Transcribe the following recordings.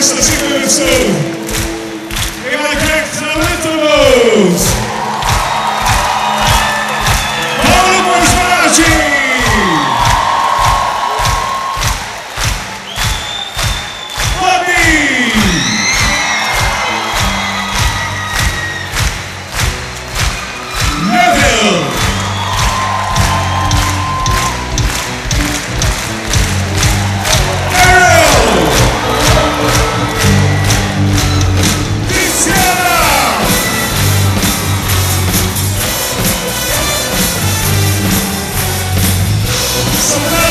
Congratulations you. We a great time the. All of us. Yes.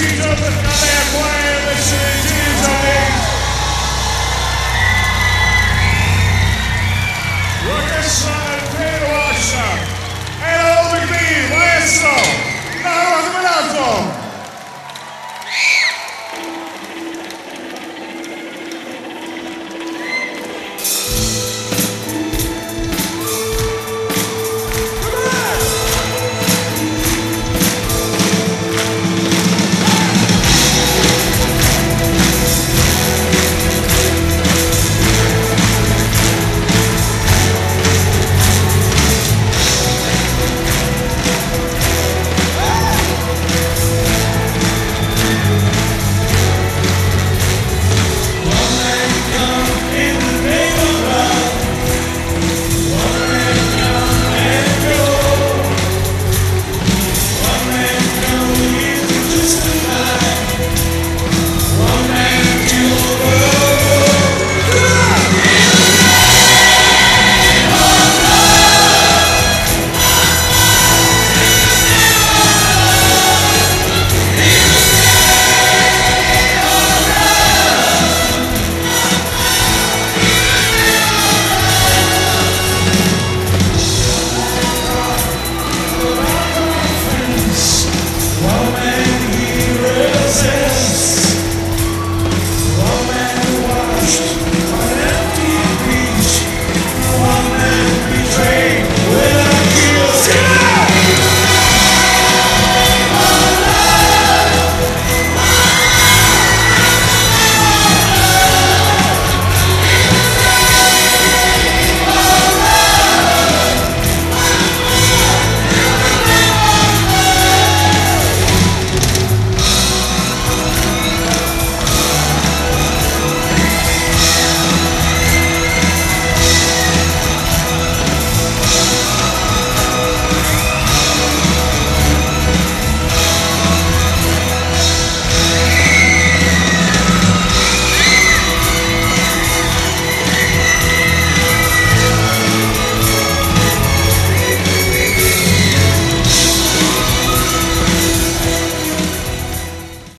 CC Joseph Galea Quay.